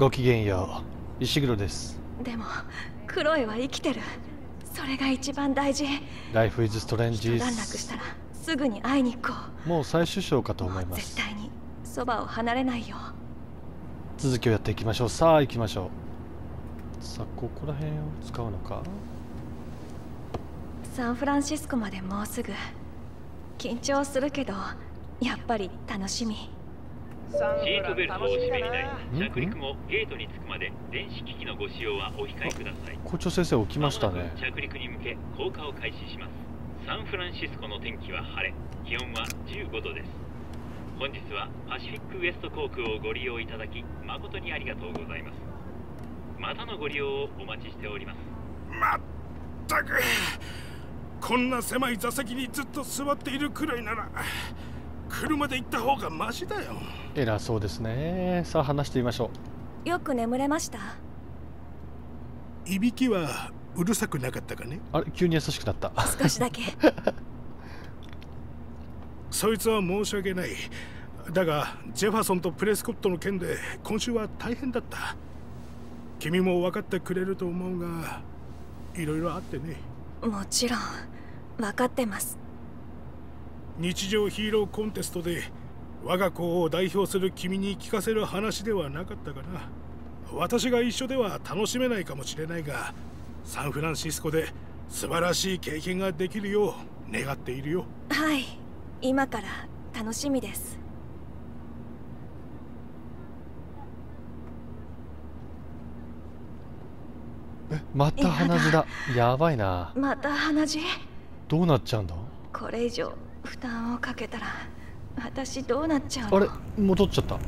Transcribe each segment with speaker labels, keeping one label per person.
Speaker 1: ごきげんよう。石黒です。
Speaker 2: でもクロエは生きてる。それが一番大事。
Speaker 1: Life is Strange
Speaker 2: 一段落したらすぐに会いに行こ
Speaker 1: う。もう最終章かと
Speaker 2: う
Speaker 1: 思いま
Speaker 2: 絶
Speaker 1: す
Speaker 2: 対にそばを離れないよ。
Speaker 1: 続きをやっていきましょう。さあ行きましょう。さあここら辺を使うのか？
Speaker 2: サンフランシスコまでもうすぐ。緊張するけどやっぱり楽しみ
Speaker 3: シートベルトを締めにな
Speaker 1: ん
Speaker 3: り着陸後ゲートに着くまで電子機器のご使用はお控えください。
Speaker 1: 校長先生起きましたね。
Speaker 3: 着陸に向け降下を開始します。サンフランシスコの天気は晴れ。気温は15度です。本日はパシフィックウエスト航空をご利用いただき誠にありがとうございます。またのご利用をお待ちしております。
Speaker 4: まったく。こんな狭い座席にずっと座っているくらいなら車で行った方がマシだよ。
Speaker 1: 偉そうですね。さあ話してみましょ
Speaker 2: よく眠れました？
Speaker 4: いびきはうるさくなかったかね？
Speaker 1: うあれ急に優しくなった。
Speaker 2: 少しだけ。
Speaker 4: そいつは申し訳ない。だがジェファソンとプレスコットの件で今週は大変だった。君も分かってくれると思うがいろいろあってね。
Speaker 2: もちろん分かってます
Speaker 4: 日常ヒーローコンテストで我が校を代表する君に聞かせる話ではなかったかな。私が一緒では楽しめないかもしれないがサンフランシスコで素晴らしい経験ができるよう願っているよ。
Speaker 2: はい。今から楽しみです。
Speaker 1: また鼻血だやばいな。
Speaker 2: また鼻血？
Speaker 1: どうなっちゃうんだ？
Speaker 2: これ以上負担をかけたら私どうなっちゃうの？
Speaker 1: あれ戻っちゃった。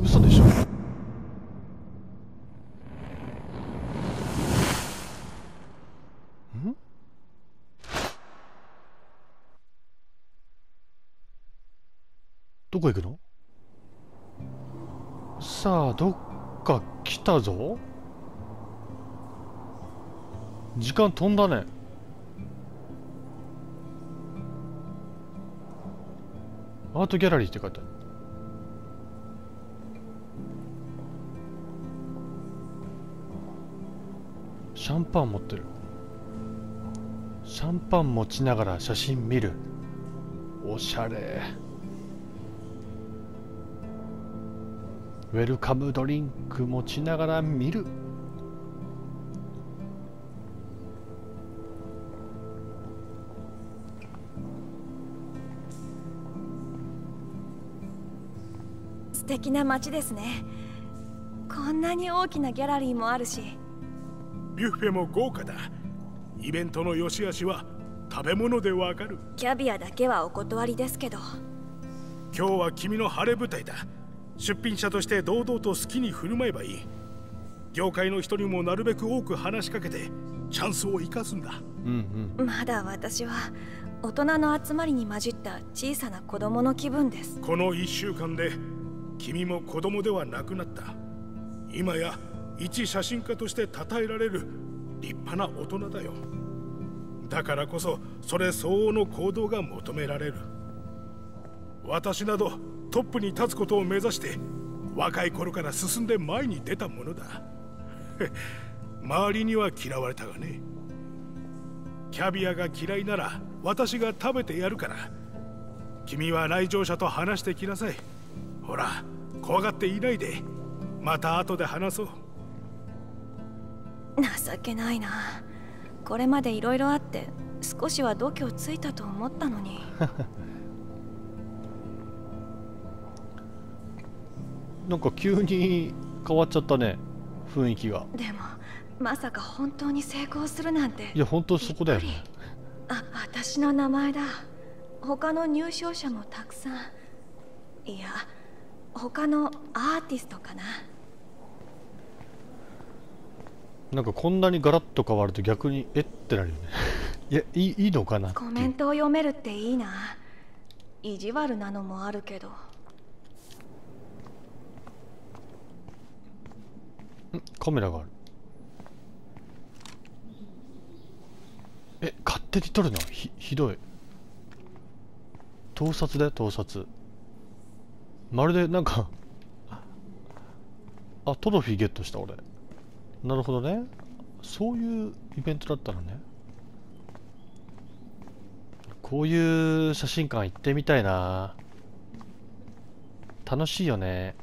Speaker 1: 嘘でしょ。ん？どこ行くの？さあどっか来たぞ。時間飛んだね。アートギャラリーって書いてある。シャンパン持ってる。シャンパン持ちながら写真見る。おしゃれ。ウェルカムドリンク持ちながら見る。
Speaker 2: 敵な街ですね。こんなに大きなギャラリーもあるし。
Speaker 4: ビュッフェも豪華だ。イベントの良し悪しは食べ物でわかる。
Speaker 2: キャビアだけはお断りですけど。
Speaker 4: 今日は君の晴れ舞台だ。出品者として堂々と好きに振る舞えばいい。業界の人にもなるべく多く話しかけてチャンスを生かすんだ。
Speaker 1: うんうん。
Speaker 2: まだ私は大人の集まりに混じった小さな子供の気分です。
Speaker 4: この1週間で君も子供ではなくなった。今や一写真家として称えられる立派な大人だよ。だからこそそれ相応の行動が求められる。私などトップに立つことを目指して若い頃から進んで前に出たものだ。周りには嫌われたがね。キャビアが嫌いなら私が食べてやるから。君は来場者と話してきなさい。ほら怖がっていないで。また後で話そう。
Speaker 2: 情けないな。これまで色々あって少しは度胸ついたと思ったのに。
Speaker 1: なんか急に変わっちゃったね雰囲気が。
Speaker 2: でもまさか本当に成功するなんて。
Speaker 1: いや本当そこだよね。
Speaker 2: あ私の名前だ。他の入賞者もたくさん。いや他のアーティストかな？
Speaker 1: なんかこんなにガラッと変わると逆にえ？ってなるよね。いやいいいいのかな
Speaker 2: コメントを読めるっていいな。意地悪なのもあるけど。
Speaker 1: カメラがある。え勝手に撮るの？ひひどい。盗撮だよ盗撮まるでなんかあトロフィーゲットした俺。なるほどね。そういうイベントだったのね。こういう写真館行ってみたいな。楽しいよね。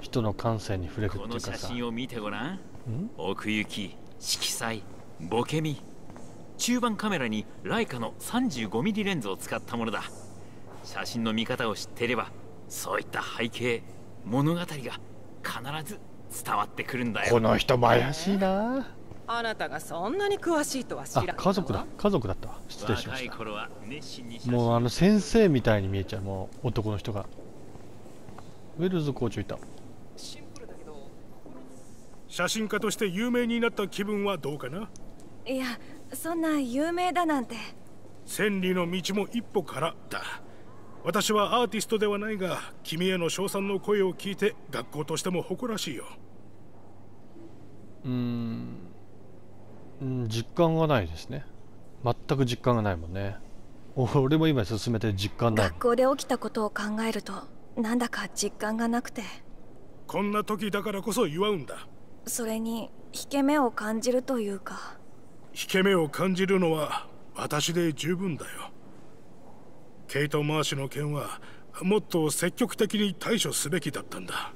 Speaker 1: 人の感性に触れるって
Speaker 3: この
Speaker 1: いうかさ。
Speaker 3: 写真を見てごらん。
Speaker 1: ん？
Speaker 3: 奥行き色彩ボケみ中盤カメラにライカの 35mm レンズを使ったものだ写真の見方を知っていればそういった背景物語が必ず伝わってくるんだよ。
Speaker 1: この人も怪しいな。
Speaker 5: あなたがそんなに詳しいとは知ら
Speaker 1: あ
Speaker 5: なかったわ
Speaker 1: 家族だ。家族だったわ。失礼しま
Speaker 3: 若
Speaker 1: した。
Speaker 3: い頃は熱心に写真
Speaker 1: もうあの先生みたいに見えちゃうもう男の人が。ウェルズ校長いた。
Speaker 5: シンプルだけど
Speaker 4: 写真家として有名になった気分はどうかな？い
Speaker 2: やそんな有名だなんて。
Speaker 4: 千里の道も一歩からだ私はアーティストではないが君への称賛の声を聞いて学校としても誇らしいよ。
Speaker 1: うーんうん実感がないですね。全く実感がないもんね。俺も今進めて実感ない
Speaker 2: 学校で起きたことを考えるとなんだか実感がなくて。
Speaker 4: こんな時だからこそ祝うんだ。
Speaker 2: それに引け目を感じるというか。
Speaker 4: 引け目を感じるのは私で十分だよケイト・マーシュの件はもっと積極的に対処すべきだったんだ。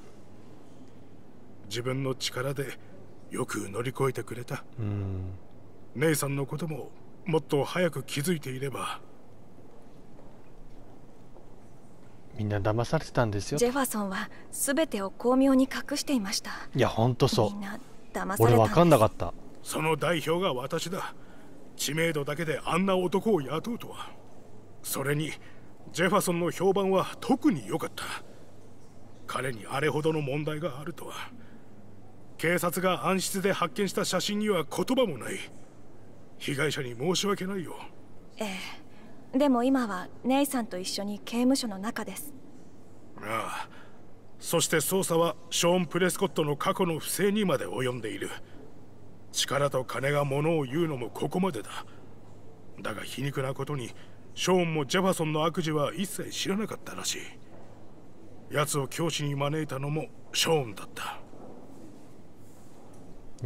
Speaker 4: 自分の力でよく乗り越えてくれた。
Speaker 1: うん
Speaker 4: 姉さんのことももっと早く気づいていれば。
Speaker 1: みんな騙されてたんですよ。
Speaker 2: ジェファソンは全てを巧妙に隠していました。
Speaker 1: いやほんとそ
Speaker 2: みんな騙さ
Speaker 1: う
Speaker 2: れた
Speaker 1: 俺分かんなかった。
Speaker 4: その代表が私だ。知名度だけであんな男を雇うとはそれにジェファソンの評判は特に良かった。彼にあれほどの問題があるとは。警察が暗室で発見した写真には言葉もない。被害者に申し訳ないよ。
Speaker 2: ええ。でも今はネイさんと一緒に刑務所の中です。
Speaker 4: ああ。そして捜査はショーン・プレスコットの過去の不正にまで及んでいる。力と金がものを言うのもここまでだ。だが皮肉なことにショーンもジェファソンの悪事は一切知らなかったらしい。奴を教師に招いたのもショーンだった。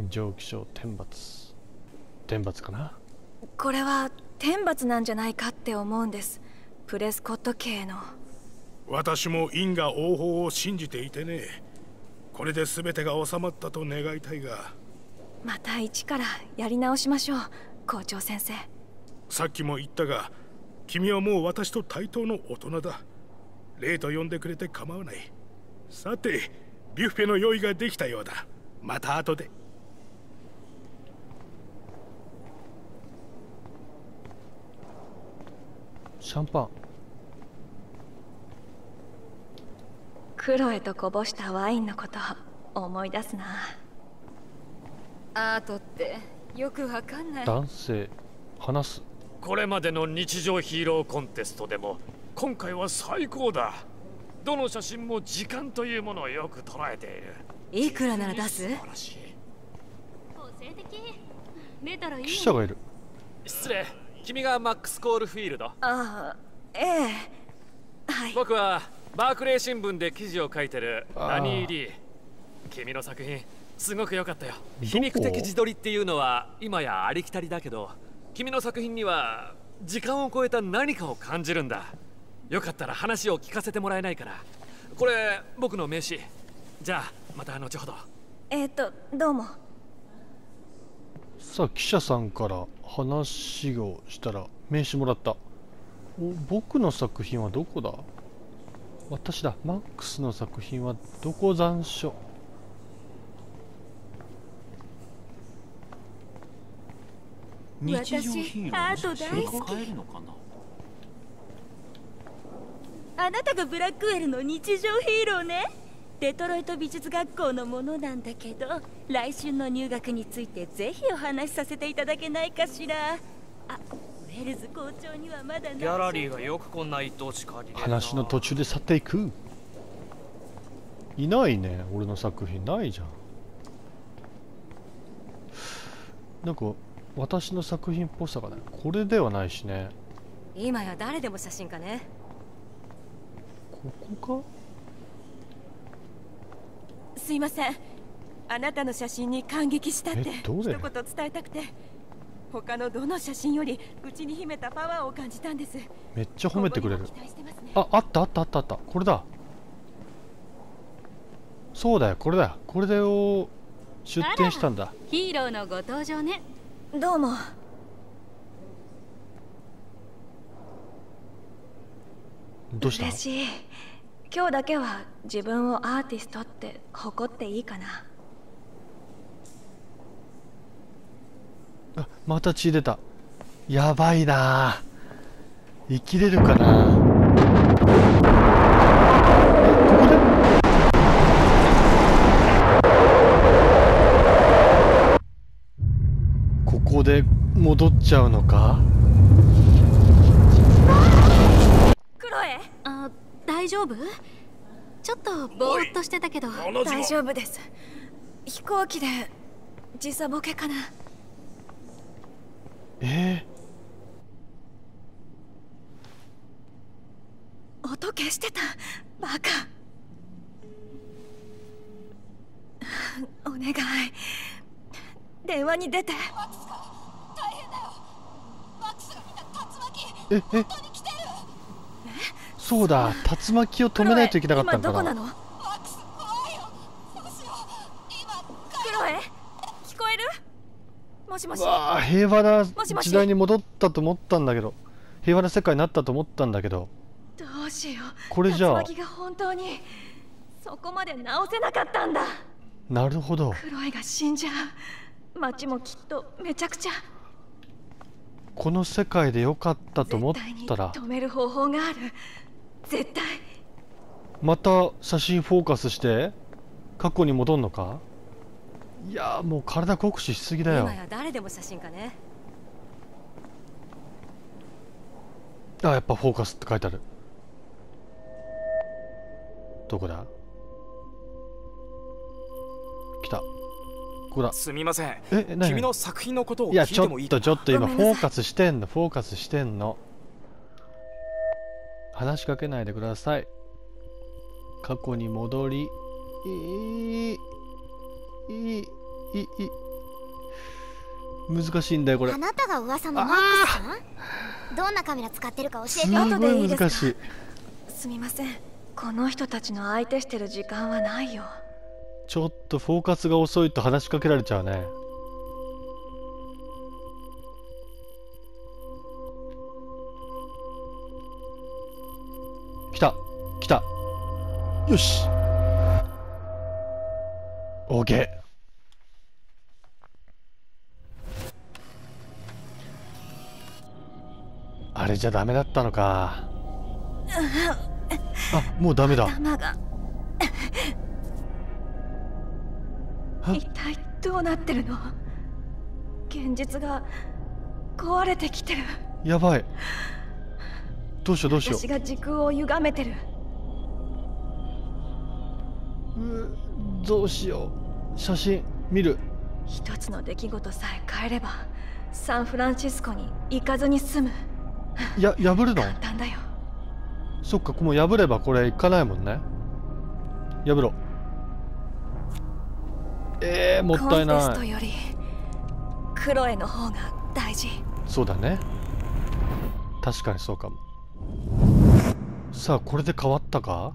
Speaker 1: 上気象天罰。天罰かな？
Speaker 2: これは天罰なんじゃないかって思うんです。プレスコット系の。
Speaker 4: 私も因果応報を信じていてね。これで全てが収まったと願いたいが。
Speaker 2: また一からやり直しましょう校長先生。
Speaker 4: さっきも言ったが君はもう私と対等の大人だ。例と呼んでくれて構わない。さてビュッフェの用意ができたようだ。また後で。
Speaker 1: シャンパン。
Speaker 2: クロエとこぼしたワインのこと思い出すな。
Speaker 6: アートってよくわかんない。
Speaker 1: 男性。話す
Speaker 7: これまでの日常ヒーローコンテストでも今回は最高だ。どの写真も時間というものをよく捉えている。
Speaker 6: いくらなら出す？
Speaker 7: 素晴らしい
Speaker 8: 個性的
Speaker 1: 記者がいる。
Speaker 9: 失礼。君がマックス・コールフィールド。
Speaker 2: ああええ。はい。
Speaker 9: 僕はバークレー新聞で記事を書いてるダニー・リー。君の作品すごく良かったよ。皮肉的自撮りっていうのは今やありきたりだけど君の作品には時間を超えた何かを感じるんだ。よかったら話を聞かせてもらえないからこれ僕の名刺。じゃあまた後ほど。
Speaker 2: えっ、とどうも。
Speaker 1: さあ記者さんから話をしたら名刺もらった。お僕の作品はどこだ？私だ。マックスの作品はどこ残暑
Speaker 3: 日常ヒーローの写真
Speaker 8: 私アート大好き
Speaker 3: が買えるのかな？
Speaker 8: あなたがブラックウェルの日常ヒーローね。デトロイト美術学校のものなんだけど来春の入学についてぜひお話しさせていただけないかしら。あウェルズ校長にはまだ
Speaker 7: ギャラリーがよくこんな一等地借り
Speaker 1: 話の途中で去っていく。いないね俺の作品。ないじゃん。なんか私の作品っぽさがないこれではないしね。
Speaker 6: 今や誰でも写真家ね。
Speaker 1: ここか？
Speaker 8: すいません。あなたの写真に感激したって。
Speaker 1: えどれ？
Speaker 8: 一言伝えたくて。他のどの写真より内に秘めたパワーを感じたんです。
Speaker 1: めっちゃ褒めてくれる。
Speaker 8: ね
Speaker 1: ああったあったあったあった。これだ。そうだよこれだ。よこれでを出店したんだ。
Speaker 10: ヒーローのご登場ね
Speaker 2: どうも。
Speaker 1: どうした？
Speaker 2: 嬉しい。今日だけは自分をアーティストって誇っていいかな。
Speaker 1: あまた血出た。やばいな。生きれるかなえここでここで戻っちゃうのか？
Speaker 8: クロエ
Speaker 10: あ大丈夫？ちょっとぼーっとしてたけど。
Speaker 2: 大丈夫です。飛行機で時差ボケかな。
Speaker 1: え？
Speaker 2: 音消してた。バカ。お願い。電話に出て
Speaker 1: ー、ええそうだ竜巻を止めないといけなかったのかな。
Speaker 2: 今どこなの？クロエ聞こえる？もしもし。
Speaker 1: わあ平和な時代に戻ったと思ったんだけど。平和な世界になったと思ったんだけど。
Speaker 2: どうしよう。
Speaker 1: これじゃあ。
Speaker 2: 竜巻が本当にそこまで直せなかったんだ。
Speaker 1: なるほど。
Speaker 2: クロエが死んじゃう。街もきっとめちゃくちゃ
Speaker 1: この世界で良かったと思ったら
Speaker 2: 止める方法がある。絶対。
Speaker 1: また写真フォーカスして過去に戻んのか？いやーもう体酷使しすぎだよ。
Speaker 6: 今や誰でも写真家ね。
Speaker 1: あやっぱフォーカスって書いてある。どこだ？来たここだ。
Speaker 11: すみません。
Speaker 1: え何
Speaker 11: 君の作品のことを
Speaker 1: いやちょっ
Speaker 11: 聞いてもいいか？
Speaker 1: とちょっと今フォーカスしてんのフォーカスしてんの。話しかけないでください。過去に戻りいいいいいい難しいんだよこれ。
Speaker 12: あなたが噂のマックスさん？どんなカメラ使ってるか教え
Speaker 1: す
Speaker 12: て
Speaker 1: ご
Speaker 2: 後でいいですか？
Speaker 1: い難しい。
Speaker 2: すみません。この人たちの相手してる時間はないよ
Speaker 1: ちょっとフォーカスが遅いと話しかけられちゃうね。来た来た。よし。OK あれじゃダメだったのか。あもうダメだ。
Speaker 2: 一体どうなってるの？現実が壊れてきてる。
Speaker 1: やばい。どうしようどうしよ
Speaker 2: 私が時空を歪めてる。
Speaker 1: うどうしよう。写真見る。
Speaker 2: 一つの出来事さえ変えればサンフランシスコに行かずに済む。
Speaker 1: や破るの？
Speaker 2: 簡単だよ。
Speaker 1: そっかもう破ればこれいかないもんね。破ろうえー、もったい
Speaker 2: コンテス
Speaker 1: ない
Speaker 2: トよりクロエの方が大事。
Speaker 1: そうだね。確かにそうかも。さあこれで変わったか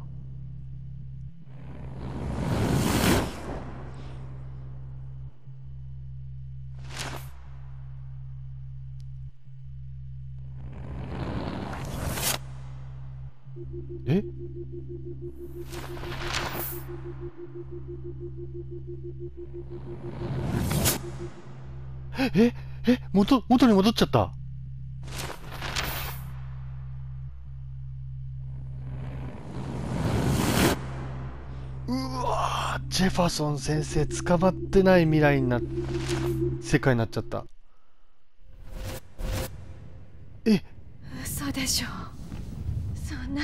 Speaker 1: えええ元元に戻っちゃった？うわージェファソン先生捕まってない未来にな世界になっちゃった。え？
Speaker 2: 嘘でしょ。そんな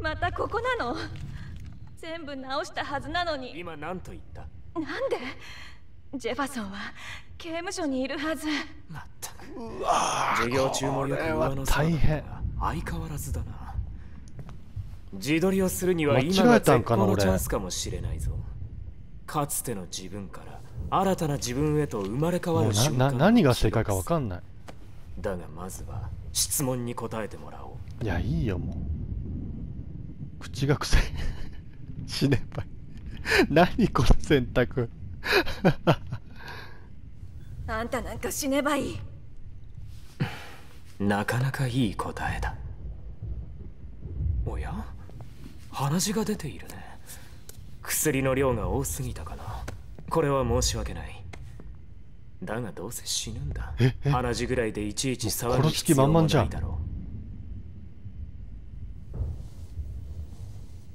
Speaker 2: またここなの？全部直したはずなのに。
Speaker 11: 今何と言った？
Speaker 2: なんで？ジェファソンは刑務所にいるはず。
Speaker 11: まったく。授業中もよく上の
Speaker 1: 大変
Speaker 11: 相変わらずだな。自撮りをするには
Speaker 1: 間違
Speaker 11: 今が絶
Speaker 1: えたんかな俺
Speaker 11: 好のチャンスかもしれないぞ。かつての自分から新たな自分へと生まれ変わる瞬間
Speaker 1: 何が正解か分かんない。
Speaker 11: だがまずは質問に答えてもらおう。
Speaker 1: いやいいよもう。口が臭い。死ねばいい 何この選択。
Speaker 2: あんたなんか死ねばいい。
Speaker 11: なかなかいい答えだ。おや？鼻血が出ているね。薬の量が多すぎたかな。これは申し訳ない。だがどうせ死ぬんだ。
Speaker 1: ええ？
Speaker 11: 鼻血ぐらいでいちいち騒ぐ
Speaker 1: 殺す気
Speaker 11: 必要も
Speaker 1: 満々じゃん。
Speaker 11: ないだろ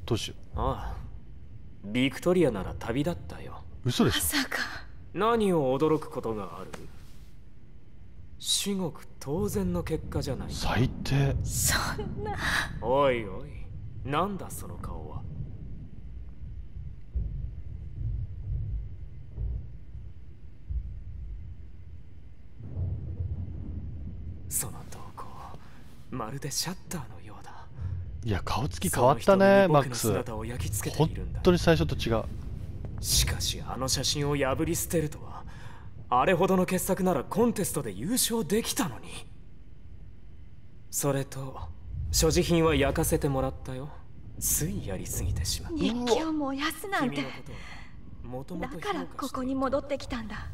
Speaker 1: どうしよ
Speaker 11: う。ああビクトリアなら旅立ったよ。
Speaker 1: う嘘でしょ？
Speaker 2: まさか。
Speaker 11: 何を驚くことがある？至極当然の結果じゃない。か
Speaker 1: 最低。
Speaker 2: そんな。
Speaker 11: おいおいなんだその顔は？その投稿まるでシャッターのよう。だ
Speaker 1: いや顔つき変わったねマックス。本当に最初と違う。
Speaker 11: しかしあの写真を破り捨てるとはあれほどの傑作ならコンテストで優勝できたのに。それと所持品は焼かせてもらったよ。ついやりすぎてしまった
Speaker 2: 日記を燃やすなんて。だからここに戻ってきたんだ。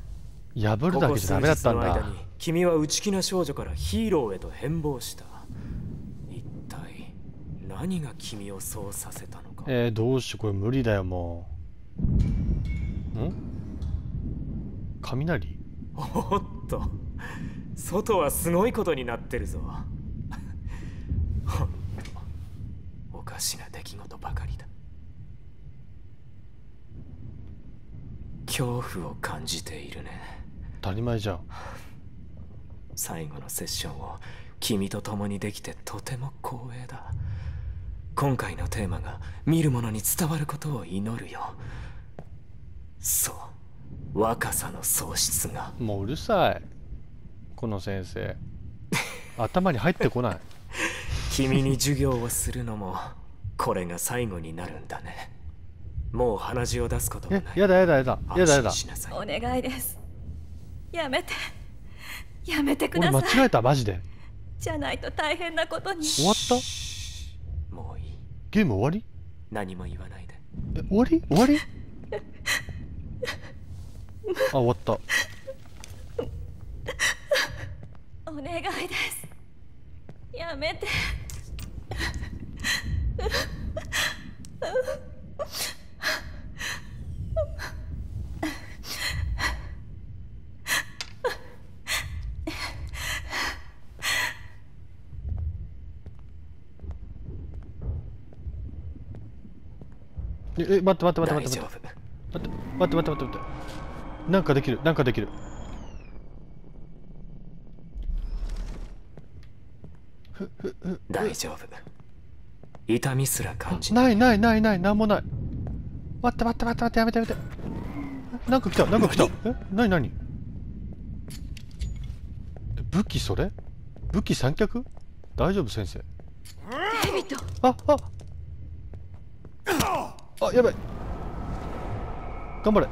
Speaker 1: 破るだけじゃダメだったんだ。
Speaker 11: 君は内気な少女からヒーローへと変貌した何が君をそうさせたのか。
Speaker 1: えー、どうしよう。これ無理だよもう。ん？雷？
Speaker 11: おっと。外はすごいことになってるぞ。おかしな出来事ばかりだ。恐怖を感じているね。
Speaker 1: 当たり前じゃん。
Speaker 11: 最後のセッションを君と共にできてとても光栄だ今回のテーマが見る者に伝わることを祈るよ。そう。若さの喪失が。
Speaker 1: もううるさい。この先生。頭に入ってこない。
Speaker 11: 君に授業をするのもこれが最後になるんだね。もう鼻血を出すことが
Speaker 1: え
Speaker 11: ない。
Speaker 1: やだやだやだ。やだやだ。
Speaker 2: お願いです。やめて。やめてく
Speaker 1: 俺
Speaker 2: ださい。
Speaker 1: 間違えたマジで。
Speaker 2: じゃないと大変なことに。
Speaker 1: 終わった？ゲーム終わり？
Speaker 11: 何も言わないで。
Speaker 1: え終わり？終わり？あ終わった。
Speaker 2: お願いです。やめて
Speaker 1: ええ待って待って待って待って待って。
Speaker 11: 夫
Speaker 1: 待って待って待って待って待って。なんかできるなんかできる。
Speaker 11: 大丈夫。痛みすら感じ
Speaker 1: ない。ないないないなんもない。待って待って待って待ってやめてやめて。えなんか来たなんか来た。え？なになに武器それ？武器三脚？大丈夫先生。あああやばい。頑張れ。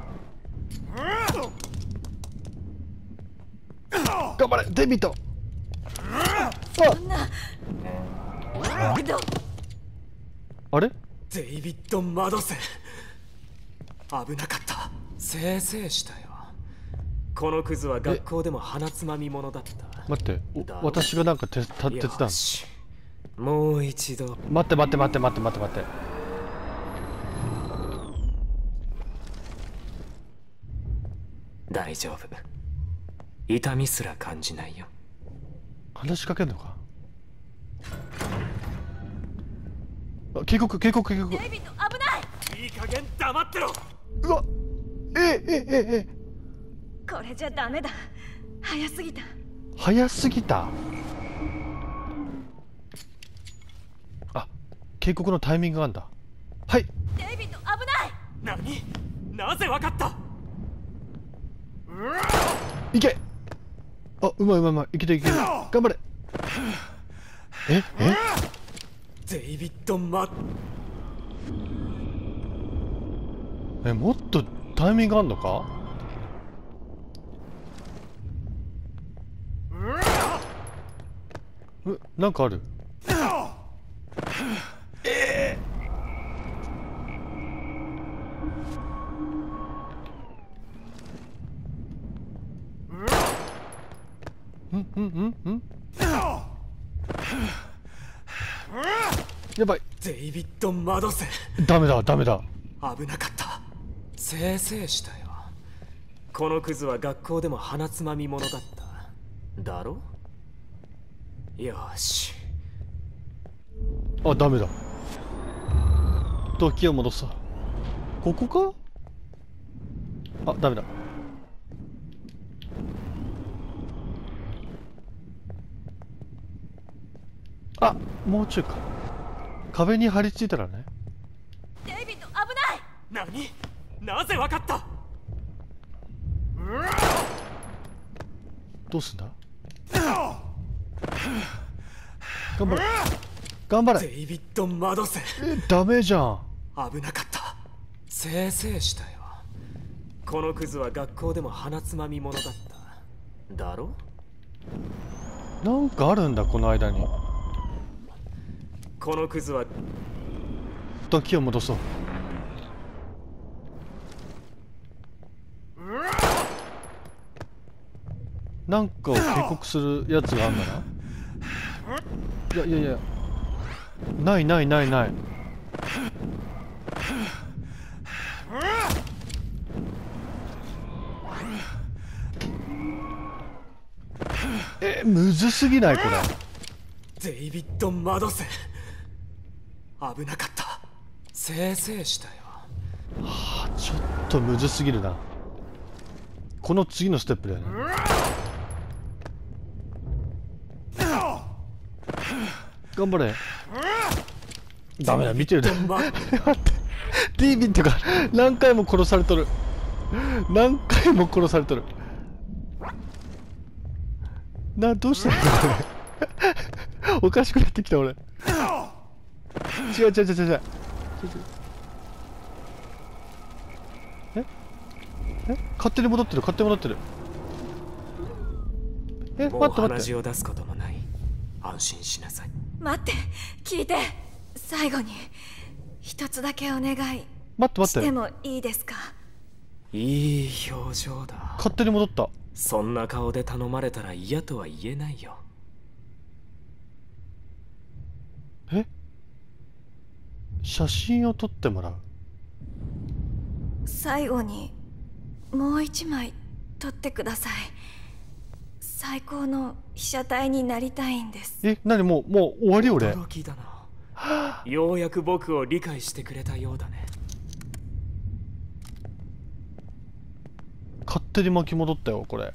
Speaker 1: 頑張れ。デビット。あ。れ？
Speaker 11: デイビッド・マドセン危なかった。せいせいしたよ。このクズは学校でも鼻つまみ者だった。
Speaker 1: 待って。お私がなんか手た手伝う
Speaker 11: もう一度。
Speaker 1: 待って待って待って待って待って待って
Speaker 11: 大丈夫。痛みすら感じないよ。
Speaker 1: 話しかけんのか？あ警告警告警告。
Speaker 2: デビッド危ない！
Speaker 11: いい加減黙ってろ！
Speaker 1: うわえええええ。
Speaker 2: これじゃダメだ。早すぎた。
Speaker 1: 早すぎた？あ警告のタイミングがあんだ。はい。
Speaker 2: デビッド危ない！
Speaker 11: 何？なぜわかった？
Speaker 1: いけ。あうまいうまいうまい。いけていけて頑張れ。ええ？
Speaker 11: デイビッド・マ
Speaker 1: えもっとタイミングあんのか？うなんかあるええうんうんうんうんやばい。
Speaker 11: デイビッド・マドセ
Speaker 1: ダメだダメだ。
Speaker 11: 危なかった。せいせいしたよ。このクズは学校でも鼻つまみ者だった。だろ？よし。
Speaker 1: あダメだ。時を戻すここか？あダメだあもうちょいか。壁に張り付いたらね。
Speaker 8: デイビッド危ない！
Speaker 11: 何？なぜわかった？
Speaker 1: どうすんだ？頑張れ。頑張れ。
Speaker 11: デイビッド・マドセ
Speaker 1: えダメじゃん。
Speaker 11: 危なかった。せいせいしたよ。このクズは学校でも鼻つまみ者だった。だろ
Speaker 1: なんかあるんだこの間に
Speaker 11: このクズは。
Speaker 1: 時を戻そう。なんかを警告するやつがあんだな？いやいやいや。ないないないない。えむずすぎない？これ。
Speaker 11: デイビッド・マドセ危なかった。せいせいしたよ。
Speaker 1: はあちょっとむずすぎるな。この次のステップだよね。頑張れ。ダメだ見てる。だ待 ってデイビッドが何回も殺されとる。何回も殺されとる。などうした？の おかしくなってきた俺違う違う違う違う。え？え？勝手に戻ってる勝手に戻ってる。え？待って待って。
Speaker 11: を出すこともない。安心しなさい。
Speaker 2: 待って聞いて。最後に一つだけお願い。
Speaker 1: 待って待って。
Speaker 2: してもいいですか？
Speaker 11: いい表情だ。
Speaker 1: 勝手に戻った。
Speaker 11: そんな顔で頼まれたら嫌とは言えないよ。
Speaker 1: え？写真を撮ってもらう。
Speaker 2: 最後にもう一枚撮ってください。最高の被写体になりたいんです。
Speaker 1: え何もうもう終わり俺。
Speaker 11: 驚きだな。ようやく僕を理解してくれたようだね。
Speaker 1: 勝手に巻き戻ったよこれ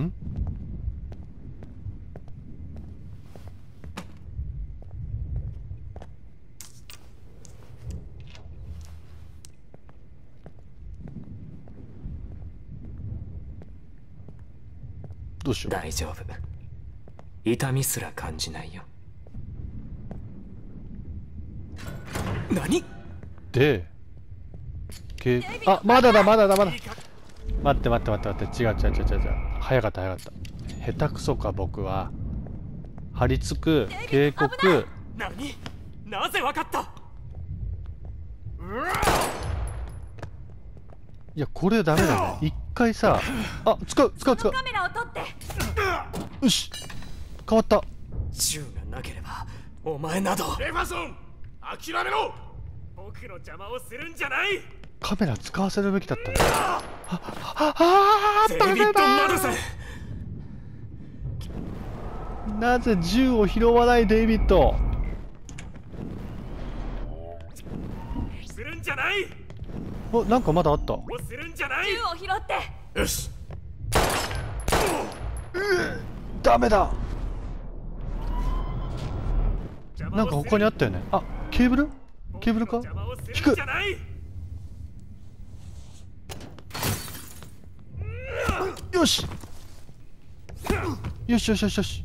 Speaker 1: ん？んどうしよう。
Speaker 11: 大丈夫。痛みすら感じないよ。何？
Speaker 1: でけあまだだまだだまだ。待って待って待って待って。違う違う違う違う違う早かった早かった。下手くそか僕は。張り付く警告。
Speaker 11: 何？なぜわかった？
Speaker 1: いやこれダメだね。一回さあ使う使う使う。
Speaker 8: カメラを撮って。
Speaker 1: よし。変わった。
Speaker 11: 銃がなければお前など。
Speaker 4: レファソン諦めろ。
Speaker 11: 僕の邪魔をするんじゃない
Speaker 1: カメラ使わせるべきだったんだ。あああ
Speaker 11: デイビッド・マドセ
Speaker 1: なぜ銃を拾わないデイビッド？
Speaker 11: するんじゃない。
Speaker 1: おなんかまだあった。
Speaker 11: もうするんじゃない。
Speaker 8: 銃を拾って。
Speaker 4: よし。
Speaker 1: ダメだ。なんか他にあったよね。あケーブル？ケーブルか？引くよし。よしよしよしよし。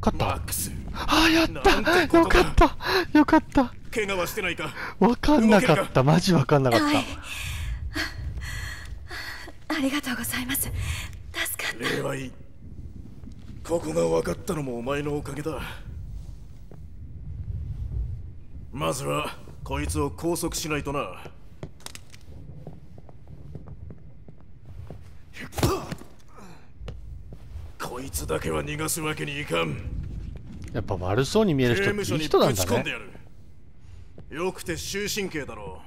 Speaker 1: 勝った。
Speaker 13: マックス。
Speaker 1: あやった。よかった。よかった。
Speaker 13: 怪我はしてないか。
Speaker 1: わかんなかった。マジわかんなかった、
Speaker 2: はい。ありがとうございます。助かった。
Speaker 13: 礼はいい。ここが分かったのもお前のおかげだ。まずはこいつを拘束しないとなこいつだけは逃がすわけにいかん。
Speaker 1: やっぱ悪そうに見える
Speaker 13: 刑
Speaker 1: 人っていい
Speaker 13: 務所に
Speaker 1: 人なんだ
Speaker 13: ぶち込んでや
Speaker 1: ね。
Speaker 13: るよくて終身刑だろ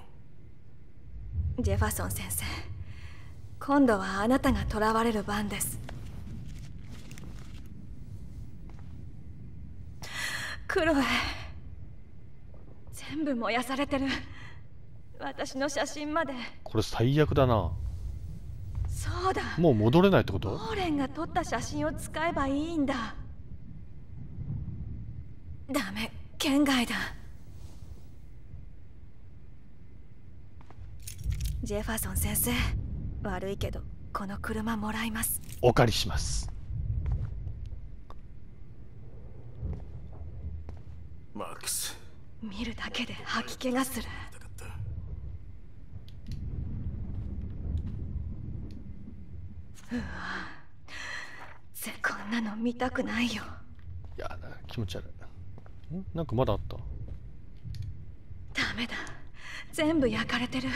Speaker 2: ジェファソン先生今度はあなたが囚われる番です。クロエ全部燃やされてる。私の写真まで。
Speaker 1: これ最悪だな
Speaker 2: そうだ。
Speaker 1: もう戻れないってこ
Speaker 2: オ
Speaker 1: と
Speaker 2: ーレンが撮った写真を使えばいいんだ。ダメ県外だ。ジェファソン先生悪いけどこの車もらいます。
Speaker 1: お借りします。
Speaker 13: マックス。
Speaker 2: 見るだけで吐き気がするうわぜこんなの見たくないよ。
Speaker 1: やだ気持ち悪い。ん？なんかまだあった？
Speaker 2: ダメだ。全部焼かれてる。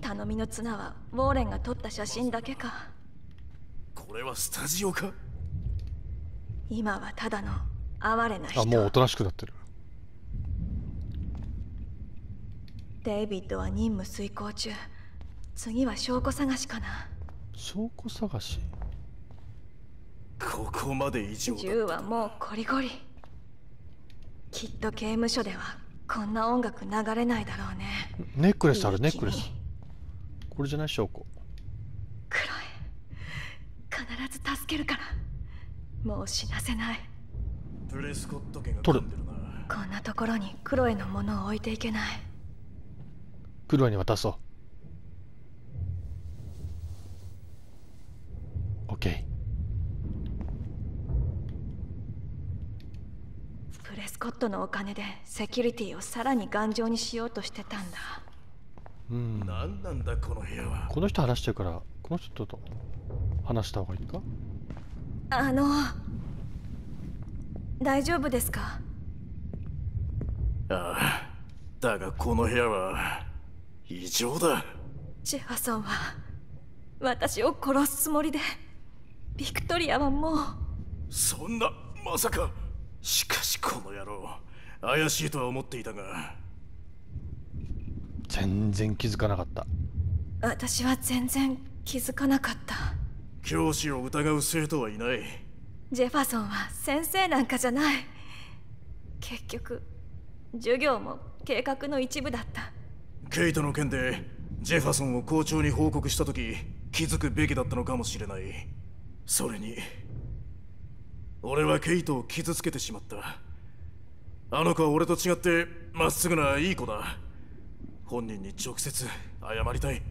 Speaker 2: 頼みの綱はウォーレンが撮った写真だけか。
Speaker 13: これはスタジオか？
Speaker 2: 今はただの哀れな人。
Speaker 1: あもうおとなしくなってる。
Speaker 2: デイビッドは任務遂行中。次は証拠探しかな
Speaker 1: 証拠探し？
Speaker 13: ここまで異常だ
Speaker 2: 銃はもうコリゴリ。きっと刑務所ではこんな音楽流れないだろうね。
Speaker 1: ネックレスあるネックレス。これじゃない証拠。
Speaker 2: 必ず助けるから。もう死なせない。
Speaker 13: プレスコット家が
Speaker 1: 取る。
Speaker 2: こんなところにクロエのものを置いていけない。
Speaker 1: クロエに渡そうオッケ
Speaker 2: プレスコットのお金でセキュリティをさらに頑丈にしようとしてたんだ。
Speaker 1: ーうん。
Speaker 13: 何なんだこの部屋は。
Speaker 1: この人話してるからこの人と話した方がいいか？
Speaker 2: あの大丈夫ですか？
Speaker 13: ああだがこの部屋は異常だ。
Speaker 2: ジェファソンは私を殺すつもりでビクトリアはもう。
Speaker 13: そんなまさかしかしこの野郎怪しいとは思っていたが。
Speaker 1: 全然気づかなかった。
Speaker 2: 私は全然気づかなかった。
Speaker 13: 教師を疑う生徒はいない。
Speaker 2: ジェファソンは先生なんかじゃない。結局授業も計画の一部だった。
Speaker 13: ケイトの件でジェファソンを校長に報告した時気づくべきだったのかもしれない。それに俺はケイトを傷つけてしまった。あの子は俺と違ってまっすぐないい子だ。本人に直接謝りたい。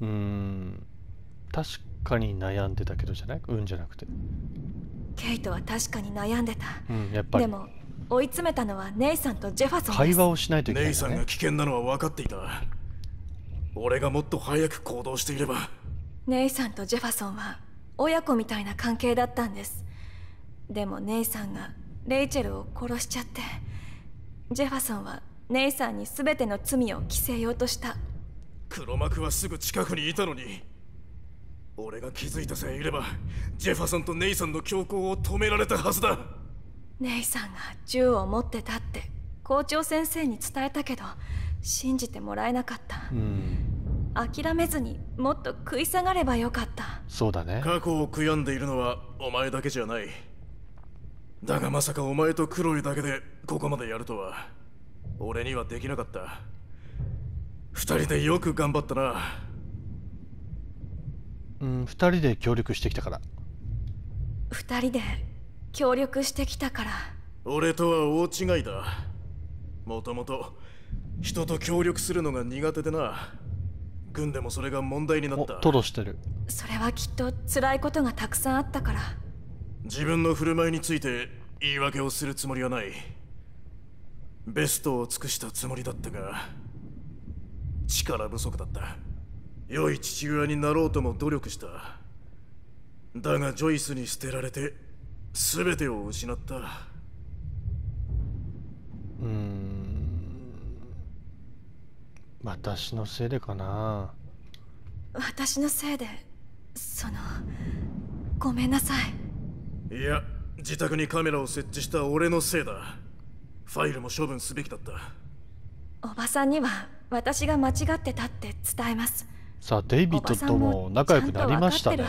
Speaker 13: う
Speaker 1: ーん確かに悩んでたけどじゃない？うんじゃなくて。
Speaker 2: ケイトは確かに悩んでた。
Speaker 1: うんやっぱり。
Speaker 2: でも追い詰めたのはネイさんとジェファソンです。
Speaker 1: 会話をしないといけないね。
Speaker 13: ネイさんが危険なのは分かっていた。俺がもっと早く行動していれば。
Speaker 2: ネイさんとジェファソンは親子みたいな関係だったんです。でもネイさんがレイチェルを殺しちゃってジェファソンはネイさんに全ての罪を着せようとした。
Speaker 13: 黒幕はすぐ近くにいたのに俺が気づいたさえいればジェファソンとネイさんの強行を止められたはずだ。
Speaker 2: ネイさんが銃を持ってたって校長先生に伝えたけど信じてもらえなかった。
Speaker 1: うん
Speaker 2: 諦めずにもっと食い下がればよかった。
Speaker 1: そうだね。
Speaker 13: 過去を悔やんでいるのはお前だけじゃない。だがまさかお前とクロイだけでここまでやるとは俺にはできなかった。二人でよく頑張ったな。
Speaker 1: うん二人で協力してきたから。
Speaker 2: 二人で協力してきたから。
Speaker 13: 俺とは大違いだ。もともと人と協力するのが苦手でな軍でもそれが問題になった。
Speaker 1: トロしてる。
Speaker 2: それはきっと辛いことがたくさんあったから。
Speaker 13: 自分の振る舞いについて言い訳をするつもりはない。ベストを尽くしたつもりだったが力不足だった。良い父親になろうとも努力した。だがジョイスに捨てられて全てを失った。
Speaker 1: うーん私のせいでかな。
Speaker 2: 私のせいでそのごめんなさい。
Speaker 13: いや自宅にカメラを設置した俺のせいだ。ファイルも処分すべきだった。
Speaker 2: おばさんには私が間違ってたって伝えます。
Speaker 1: さあデイビッドとも仲良くなりましたね。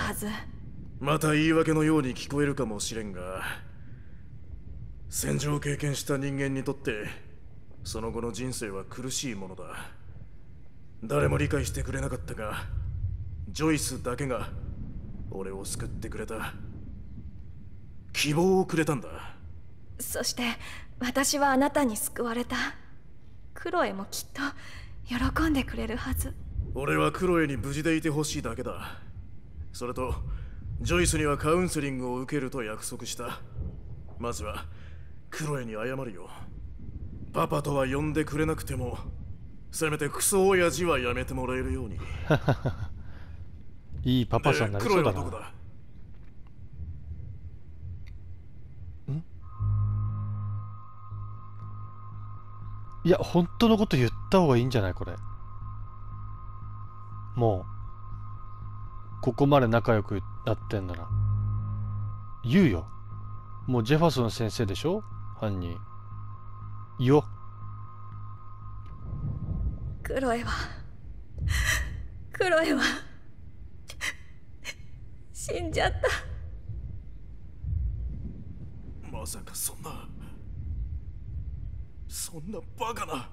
Speaker 13: また言い訳のように聞こえるかもしれんが戦場を経験した人間にとってその後の人生は苦しいものだ誰も理解してくれなかったがジョイスだけが俺を救ってくれた。希望をくれたんだ。
Speaker 2: そして私はあなたに救われた。クロエもきっと喜んでくれるはず。
Speaker 13: 俺はクロエに無事でいてほしいだけだ。それとジョイスにはカウンセリングを受けると約束した。まずはクロエに謝るよ。パパとは呼んでくれなくてもせめてクソ親父はやめてもらえるように。
Speaker 1: いいパパさんになりそうだな。
Speaker 13: だ。
Speaker 1: いや本当のこと言った方がいいんじゃないこれ。もうここまで仲良くなってんなら。言うよ。もうジェファソン先生でしょ？犯人。言おう
Speaker 2: クロエはクロエは死んじゃった。
Speaker 13: まさかそんなそんなバカな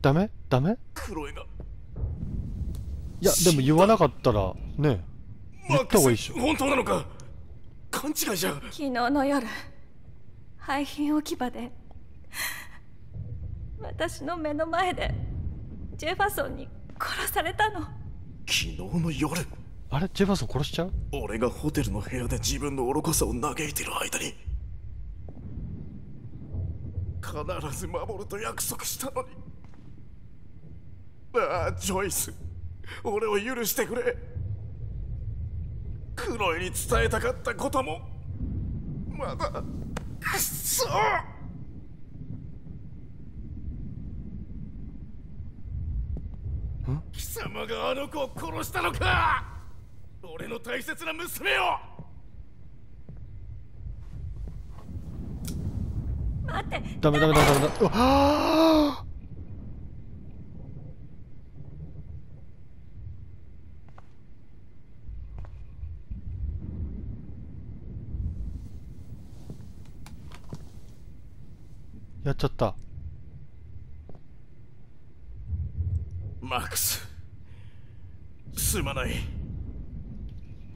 Speaker 1: ダメ？ダメ？
Speaker 13: クロエが
Speaker 1: いやでも言わなかったらね言った方がいいでしょ。
Speaker 13: 本当なのか？勘違いじゃ
Speaker 2: 昨日の夜廃品置き場で私の目の前でジェファソンに殺されたの。
Speaker 13: 昨日の夜。
Speaker 1: あれ？ジェファソン殺しちゃう？
Speaker 13: 俺がホテルの部屋で自分の愚かさを嘆いてる間に。必ず守ると約束したのに。ああジョイス。俺を許してくれ。クロエに伝えたかったことも。まだ。くっそ貴様があの子を殺したのか。俺の大切な娘を。
Speaker 2: 待って。
Speaker 1: ダメダメダメダメ。ダメあやっちゃった
Speaker 13: マックスすまない。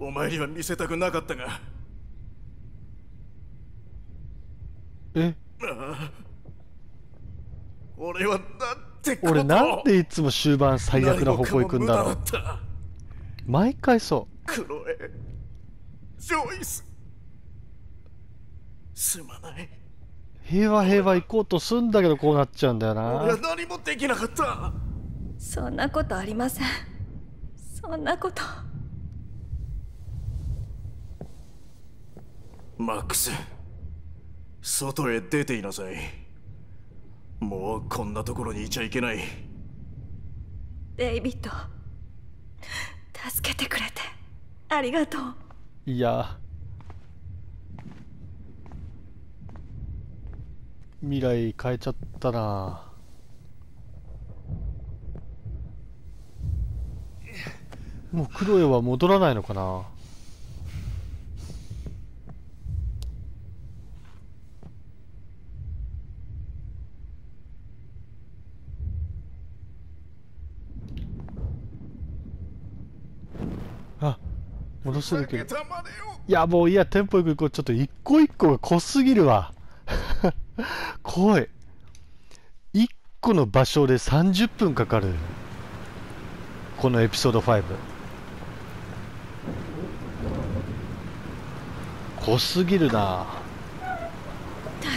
Speaker 13: お前には見せたくなかったが。
Speaker 1: え？
Speaker 13: ああ。俺はなんてことを。
Speaker 1: 俺なんでいつも終盤最悪な方向行くんだろう。毎回そ
Speaker 13: クロエジョイス。すまない。う
Speaker 1: 平和平和行こうとすんだけどこうなっちゃうんだよ
Speaker 13: 俺
Speaker 1: な
Speaker 13: は何もできなかった
Speaker 2: そんなことありません。そんなこと。
Speaker 13: マックス外へ出ていなさい。もうこんなところにいちゃいけない。
Speaker 2: デイビッド助けてくれて。ありがとう。
Speaker 1: いや。未来変えちゃったなもうクロエは戻らないのかな？あ戻せるけ。どいやもういいやテンポよく行こうちょっと一個一個が濃すぎるわ。濃い。一個の場所で30分かかる。このエピソード5濃すぎるな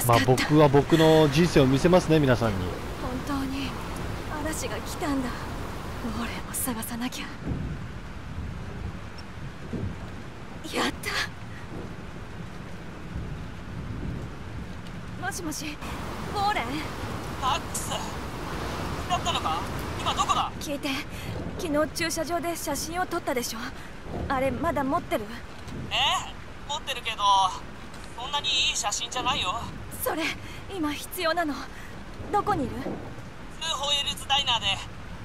Speaker 1: まあ僕は僕の人生を見せますね皆さんに。
Speaker 2: 本当に嵐が来たんだ。ウォーレンを探さなきゃ。やった。もしもしウォーレン？
Speaker 14: マックス。だったのか？今どこだ？
Speaker 2: 聞いて。昨日駐車場で写真を撮ったでしょ。あれまだ持ってる？
Speaker 14: え？え持ってるけどそんなにいい写真じゃないよ。
Speaker 2: それ今必要なの。どこにいる？
Speaker 14: ツーホエールズダイナーで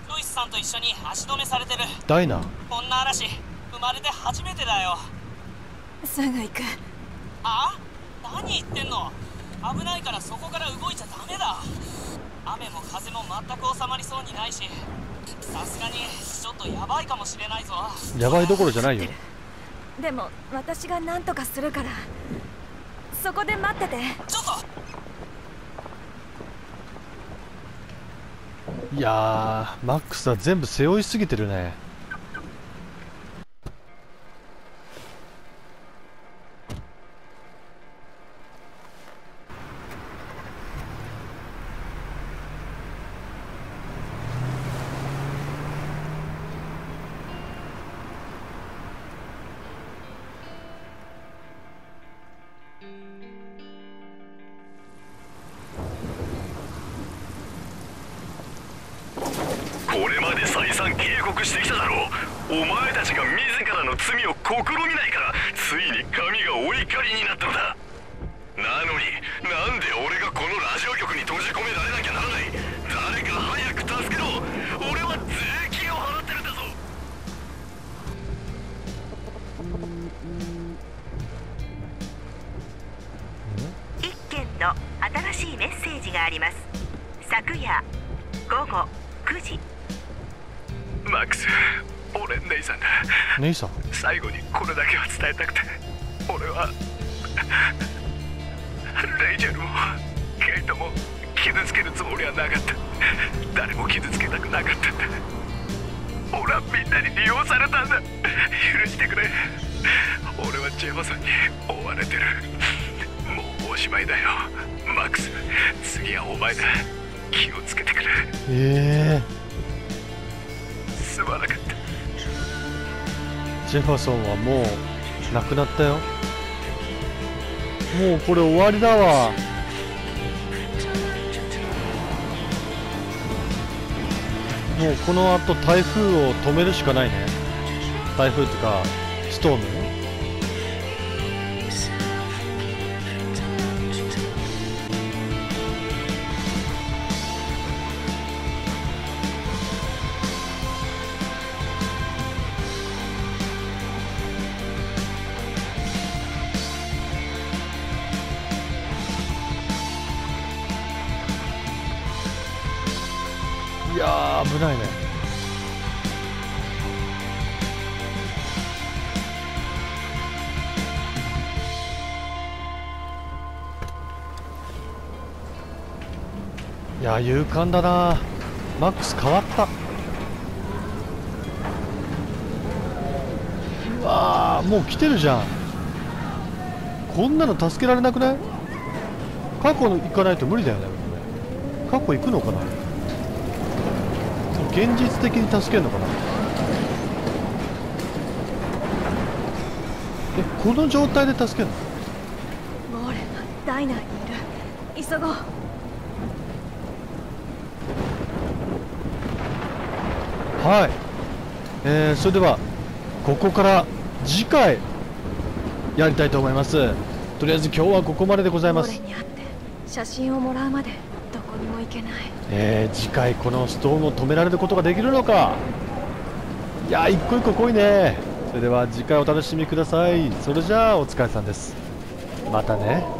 Speaker 14: ロイスさんと一緒に足止めされてる。
Speaker 1: ダイナー？
Speaker 14: こんな嵐生まれて初めてだよ。
Speaker 2: すぐ行く。
Speaker 14: あ？何言ってんの？危ないからそこから動いちゃダメだ。雨も風も全く収まりそうにないしさすがにちょっとヤバいかもしれないぞ。
Speaker 1: やばいどころじゃないよ
Speaker 2: でも私が何とかするから。そこで待ってて。
Speaker 14: ちょっと
Speaker 1: いやマックスは全部背負いすぎてるね。
Speaker 15: 昨夜午後9時。
Speaker 13: マックス俺姉さんだ。
Speaker 1: 姉さん？
Speaker 13: 最後にこれだけは伝えたくて俺はレイチェルもケイトも傷つけるつもりはなかった。誰も傷つけたくなかった。んだ俺はみんなに利用されたんだ。許してくれ。俺はジェファソンに追われてる。もうおしまいだよ。マックス次はお前だ気をつけてくれ。
Speaker 1: え
Speaker 13: すまなかった、
Speaker 1: ジェファソンはもう亡くなったよ。もうこれ終わりだわ。もうこの後台風を止めるしかないね。台風っていうかストーム。いや危ないね。いや勇敢だなマックス変わった。うわーもう来てるじゃん。こんなの助けられなくない？過去行かないと無理だよね。過去行くのかな？現実的に助けるのかな？えこの状態で助けるの？
Speaker 2: ウォーレンはダイナーにいる？急ごう。
Speaker 1: はい、えー、それではここから次回やりたいと思います。とりあえず今日はここまででございます。
Speaker 2: ウォーレンに会って写真をもらうまで
Speaker 1: えー、次回このストーンを止められることができるのか？いやー一個一個濃いね。それでは次回お楽しみください。それじゃあお疲れさんです。またね。